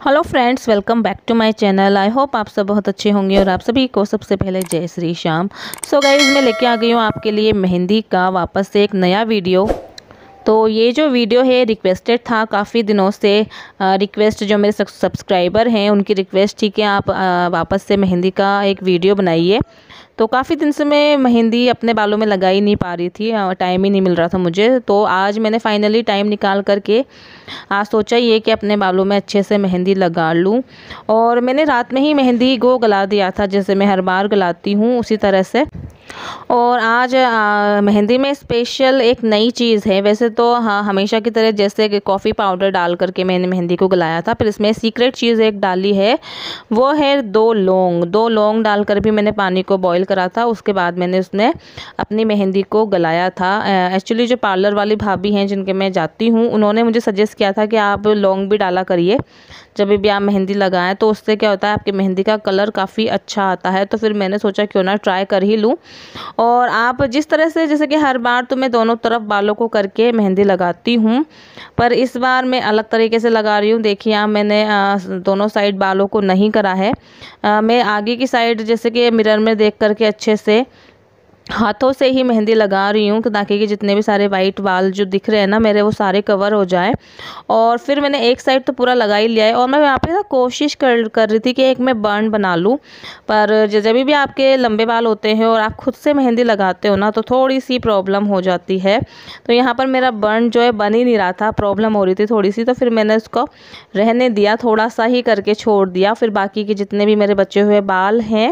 Hello friends welcome back to my channel I hope आप सब बहुत अच्छे होंगे और आप सभी को सबसे पहले जय श्री श्याम। सो गाइज़ मैं लेके आ गई हूँ आपके लिए मेहंदी का वापस से एक नया वीडियो। तो ये जो वीडियो है रिक्वेस्टेड था काफ़ी दिनों से। रिक्वेस्ट जो मेरे सब्सक्राइबर हैं उनकी रिक्वेस्ट थी कि आप आ, वापस से मेहंदी का एक वीडियो बनाइए। तो काफ़ी दिन से मैं मेहंदी अपने बालों में लगा ही नहीं पा रही थी टाइम ही नहीं मिल रहा था मुझे। तो आज मैंने फाइनली टाइम निकाल करके आज सोचा ये कि अपने बालों में अच्छे से मेहंदी लगा लूँ। और मैंने रात में ही मेहंदी को गला दिया था, जैसे मैं हर बार गलाती हूँ, उसी तरह से। और आज मेहंदी में स्पेशल एक नई चीज़ है। वैसे तो हाँ हमेशा की तरह जैसे कि कॉफ़ी पाउडर डाल करके मैंने मेहंदी को गलाया था फिर इसमें सीक्रेट चीज़ एक डाली है। वो है दो लौंग। दो लौंग डालकर भी मैंने पानी को बॉईल करा था, उसके बाद मैंने उसने अपनी मेहंदी को गलाया था। एक्चुअली जो पार्लर वाली भाभी हैं जिनके मैं जाती हूँ, उन्होंने मुझे सजेस्ट किया था कि आप लौंग भी डाला करिए। जब भी आप मेहंदी लगाएँ तो उससे क्या होता है, आपकी मेहंदी का कलर काफ़ी अच्छा आता है। तो फिर मैंने सोचा, क्यों ना ट्राई कर ही लूँ। और आप जिस तरह से, जैसे कि हर बार तो मैं दोनों तरफ़ बालों को करके मेहंदी लगाती हूँ, पर इस बार मैं अलग तरीके से लगा रही हूँ। देखिए आप मैंने दोनों साइड बालों को नहीं करा है। मैं आगे की साइड, जैसे कि मिरर में देख करके अच्छे से हाथों से ही मेहंदी लगा रही हूँ ताकि कि जितने भी सारे वाइट बाल जो दिख रहे हैं ना, मेरे वो सारे कवर हो जाए। और फिर मैंने एक साइड तो पूरा लगा ही लिया है और मैं यहाँ पे ना कोशिश कर कर रही थी कि एक मैं बर्न बना लूँ। पर जब भी आपके लंबे बाल होते हैं और आप खुद से मेहंदी लगाते हो ना तो थोड़ी सी प्रॉब्लम हो जाती है। तो यहाँ पर मेरा बर्न जो है बन ही नहीं रहा था प्रॉब्लम हो रही थी थोड़ी सी तो फिर मैंने उसको रहने दिया, थोड़ा सा ही करके छोड़ दिया। फिर बाकी के जितने भी मेरे बचे हुए बाल हैं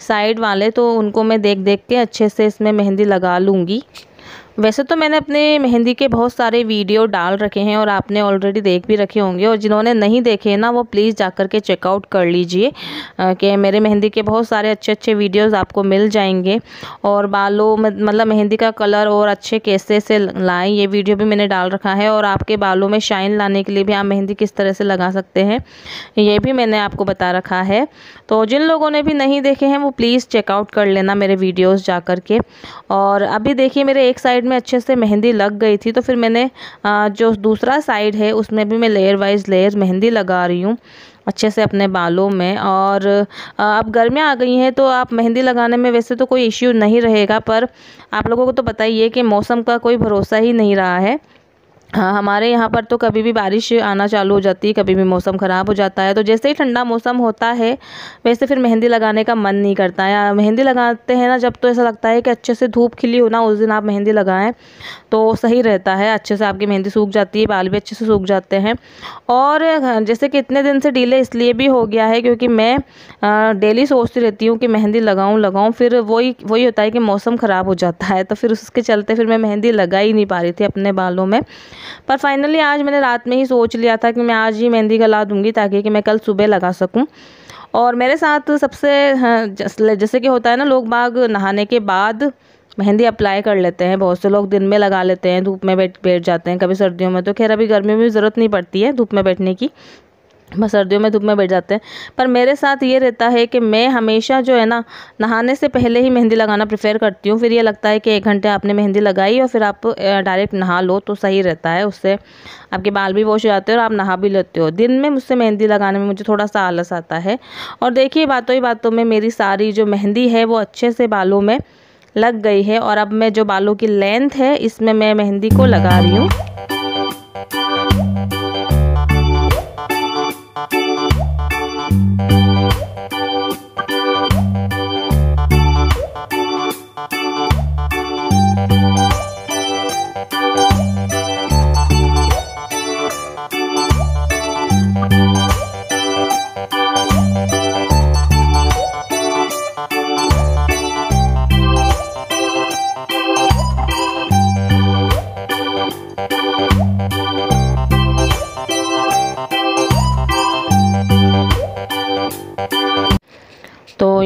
साइड वाले तो उनको मैं देख देख के अच्छे से इसमें मेहंदी लगा लूँगी। वैसे तो मैंने अपने मेहंदी के बहुत सारे वीडियो डाल रखे हैं और आपने ऑलरेडी देख भी रखे होंगे और जिन्होंने नहीं देखे ना, वो प्लीज़ जाकर के चेकआउट कर लीजिए कि मेरे मेहंदी के बहुत सारे अच्छे अच्छे वीडियोस आपको मिल जाएँगे। और बालों मतलब मेहंदी का कलर और अच्छे कैसे से लाएँ, ये वीडियो भी मैंने डाल रखा है और आपके बालों में शाइन लाने के लिए भी आप मेहंदी किस तरह से लगा सकते हैं, ये भी मैंने आपको बता रखा है। तो जिन लोगों ने भी नहीं देखे हैं, वो प्लीज़ चेकआउट कर लेना मेरे वीडियोज़ जा कर के। और अभी देखिए मेरे एक साइड में अच्छे से मेहंदी लग गई थी तो फिर मैंने जो दूसरा साइड है, उसमें भी मैं लेयर वाइज लेयर मेहंदी लगा रही हूँ, अच्छे से अपने बालों में। और अब गर्मियाँ आ गई हैं तो आप मेहंदी लगाने में वैसे तो कोई इश्यू नहीं रहेगा, पर आप लोगों को तो बताइए कि मौसम का कोई भरोसा ही नहीं रहा है। हाँ हमारे यहाँ पर तो कभी भी बारिश आना चालू हो जाती है, कभी भी मौसम ख़राब हो जाता है तो जैसे ही ठंडा मौसम होता है, वैसे फिर मेहंदी लगाने का मन नहीं करता है। मेहंदी लगाते हैं ना, जब तो ऐसा लगता है कि अच्छे से धूप खिली हो ना, उस दिन आप मेहंदी लगाएँ तो सही रहता है, अच्छे से आपकी मेहंदी सूख जाती है, बाल भी अच्छे से सूख जाते हैं। और जैसे कि इतने दिन से डीले इसलिए भी हो गया है, क्योंकि मैं डेली सोचती रहती हूँ कि मेहंदी लगाऊँ लगाऊँ, फिर वही वही होता है कि मौसम ख़राब हो जाता है तो फिर उसके चलते फिर मैं मेहंदी लगा ही नहीं पा रही थी अपने बालों में। पर फाइनली आज मैंने रात में ही सोच लिया था कि मैं आज ही मेहंदी गला दूँगी ताकि कि मैं कल सुबह लगा सकूँ। और मेरे साथ सबसे हाँ, जैसे कि होता है ना लोग बाग नहाने के बाद मेहंदी अप्लाई कर लेते हैं बहुत से लोग दिन में लगा लेते हैं धूप में बैठ बैठ जाते हैं कभी सर्दियों में तो खैर अभी गर्मियों में ज़रूरत नहीं पड़ती है धूप में बैठने की। सर्दियों में धूप में बैठ जाते हैं। पर मेरे साथ ये रहता है कि मैं हमेशा जो है ना, नहाने से पहले ही मेहंदी लगाना प्रेफर करती हूँ। फिर ये लगता है कि एक घंटे आपने मेहंदी लगाई और फिर आप डायरेक्ट नहा लो तो सही रहता है उससे। आपके बाल भी वॉश हो जाते हैं और आप नहा भी लेते हो। दिन में मुझसे मेहंदी लगाने में मुझे थोड़ा सा आलस आता है। और देखिए बातों ही बातों में मेरी सारी जो मेहंदी है वो अच्छे से बालों में लग गई है और अब मैं जो बालों की लेंथ है, इसमें मैं मेहंदी को लगा रही हूँ।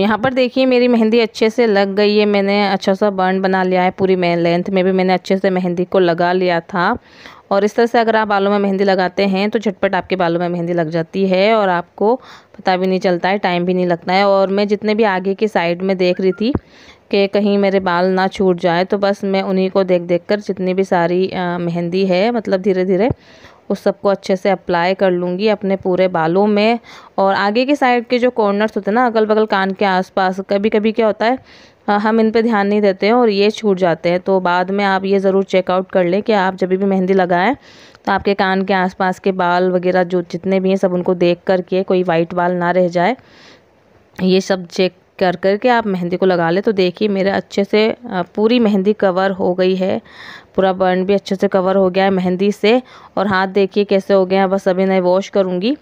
यहाँ पर देखिए, मेरी मेहंदी अच्छे से लग गई है। मैंने अच्छा सा बर्न बना लिया है पूरी लेंथ में भी मैंने अच्छे से मेहंदी को लगा लिया था। और इस तरह से अगर आप बालों में मेहंदी लगाते हैं तो झटपट आपके बालों में मेहंदी लग जाती है और आपको पता भी नहीं चलता है, टाइम भी नहीं लगता है। और मैं जितने भी आगे की साइड में देख रही थी कि कहीं मेरे बाल ना छूट जाए तो बस मैं उन्हीं को देख देख कर जितनी भी सारी मेहंदी है मतलब धीरे धीरे उस सबको अच्छे से अप्लाई कर लूँगी अपने पूरे बालों में। और आगे की साइड के जो कॉर्नर्स होते हैं ना अगल बगल कान के आसपास कभी कभी क्या होता है हम इन पे ध्यान नहीं देते हैं और ये छूट जाते हैं। तो बाद में आप ये ज़रूर चेकआउट कर लें कि आप जब भी मेहंदी लगाएँ तो आपके कान के आसपास के बाल वगैरह जो जितने भी हैं, सब उनको देख करके कोई वाइट बाल ना रह जाए। ये सब चेक कर कर के आप मेहंदी को लगा ले। तो देखिए, मेरे अच्छे से पूरी मेहंदी कवर हो गई है। पूरा बर्न भी अच्छे से कवर हो गया है मेहंदी से। और हाथ देखिए कैसे हो गए हैं। बस अभी नहीं वॉश करूँगी।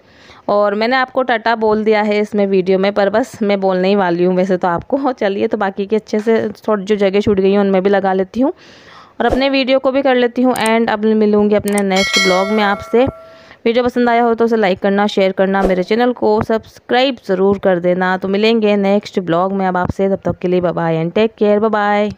और मैंने आपको टाटा बोल दिया है इसमें वीडियो में, पर बस मैं बोलने ही वाली हूँ वैसे तो आपको। चलिए तो बाकी के अच्छे से थोड़ी, जो जगह छूट गई हैं, उनमें भी लगा लेती हूँ। और अपने वीडियो को भी कर लेती हूँ। एंड अब मिलूँगी अपने नेक्स्ट ब्लॉग में आपसे। वीडियो पसंद आया हो तो उसे लाइक करना शेयर करना, मेरे चैनल को सब्सक्राइब ज़रूर कर देना। तो मिलेंगे नेक्स्ट ब्लॉग में। अब आपसे तब तक के लिए bye and take care bye